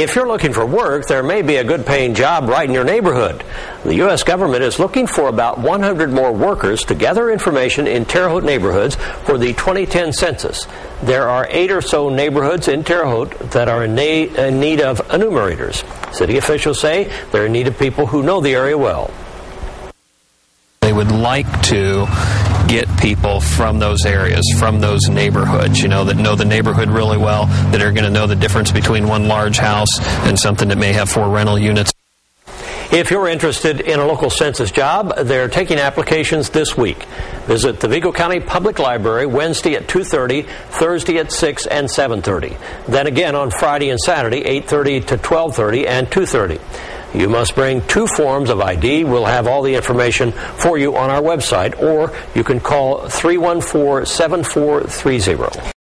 If you're looking for work, there may be a good paying job right in your neighborhood. The U.S. government is looking for about 100 more workers to gather information in Terre Haute neighborhoods for the 2010 census. There are eight or so neighborhoods in Terre Haute that are in, na- in need of enumerators. City officials say they're in need of people who know the area well. They would like to get people from those areas, from those neighborhoods, you know, that know the neighborhood really well, that are going to know the difference between one large house and something that may have four rental units. If you're interested in a local census job, they're taking applications this week. Visit the Vigo County Public Library Wednesday at 2:30, Thursday at 6 and 7:30. Then again on Friday and Saturday 8:30 to 12:30 and 2:30. You must bring two forms of ID. We'll have all the information for you on our website or you can call 314 7430.